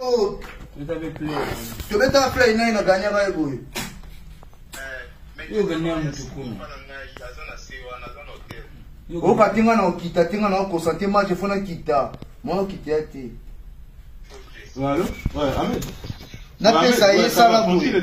Oh. tobetaka play nai na ganyaka ye boye oyoka te nga na okita te nga na okosa te match fo nakita mwana okita ya te napesa ye sala boye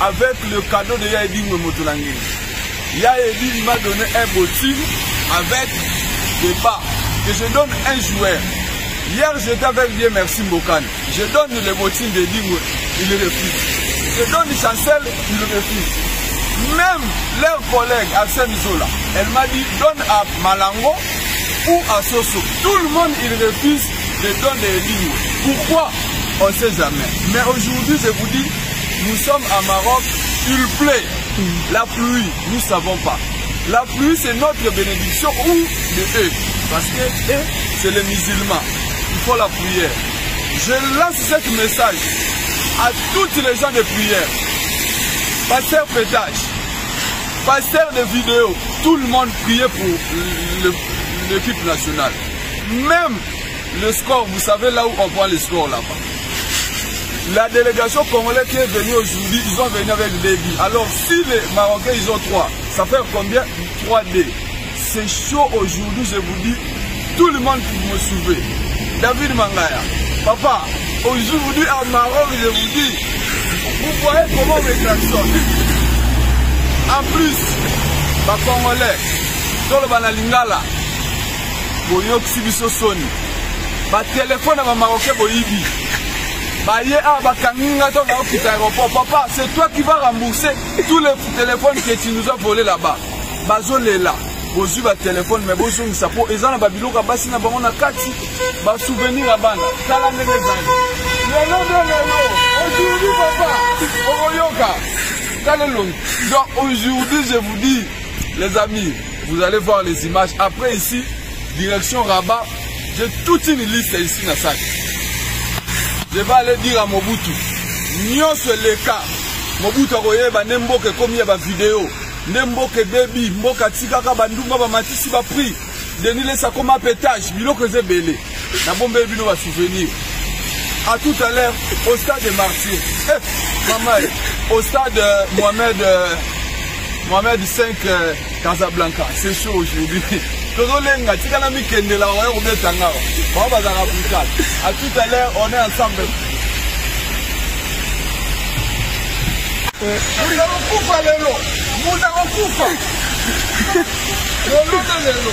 avec le cadeau de Yaedi Motolangé. Yaedi m'a donné un bottine avec des pas. que je donne un joueur. Hier, j'étais avec Dieu Merci Je donne le bottine de Dimwe, il refuse. Je donne Chancel, il le refuse. Même leur collègue, Arsène Zola, elle m'a dit donne à Malango ou à Soso. Tout le monde, il refuse je donne des lignes. Pourquoi On ne sait jamais. Mais aujourd'hui, je vous dis, nous sommes à Maroc, il pleut. La pluie, nous ne savons pas. La pluie, c'est notre bénédiction ou de eux. Parce que eux, c'est les musulmans. Il faut la prière. Je lance ce message à toutes les gens de prière. Pasteur Pétage, pasteur de vidéo, tout le monde priait pour l'équipe nationale. Même le score, vous savez là où on voit le score là-bas. La délégation congolaise qui est venue aujourd'hui, ils ont venu avec des billes. Alors si les Marocains, ils ont 3, ça fait combien 3D. C'est chaud aujourd'hui, je vous dis, tout le monde qui me sauver. David Mangaya, papa, aujourd'hui à Maroc, je vous dis, vous voyez comment on réclame En plus, bakongolais toloba na lingala boyokisi biso soni batelefone ya bamaroke boyibi baye awa bakangi nga to naokita aéroport papa c'est toi qui va rembourser tous les téléphones que tu nous as volé là-bas bazolela bozwi batelefone me bozongisa mpo eza na babiloko ya basi na bango na kati basouvenir ya bana tala ndenge ezali lelo nde lelo aujourd'hui papa okoyoka tala elongi donc aujourd'hui je vous dis les amis Vous allez voir les images. Après ici, direction Rabat, j'ai toute une liste ici na sac. Je vais aller dire à Mobutu, nyonso eleka Mobutu akoyeba nde mboka ekomi ya bavideo nde mboka ebebi mboka atikaka bandumba bamatisi baprix Denis Lesa koma petage biloko eza ebele nabombeli bino ba souvenir à tout à l'heure au stade de martyr eh, mama eh, au stade euh, mohamed euh, mohamed 5 euh, casablanca c'est chaud aujourd'hui tozolenga tikala mikendela oya kobeta ngawa bango bazalaka brutal à tout à l'heure on est ensemble mutu akokufa lelo mutu akokufa lolona lelo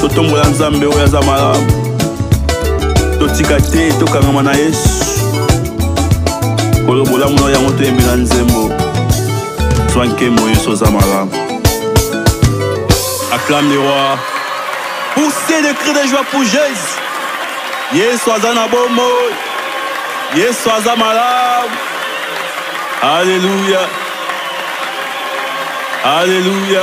totombola nzambe oyo aza malamu totika te tokangama na yesu oyo bolamu na yango toyembela nzembo zwa nkembo yesu oza malamu acclame le roi poussez le cri de joie pour jésus yesu aza na bomoi yesu aza malamu alleluya alleluya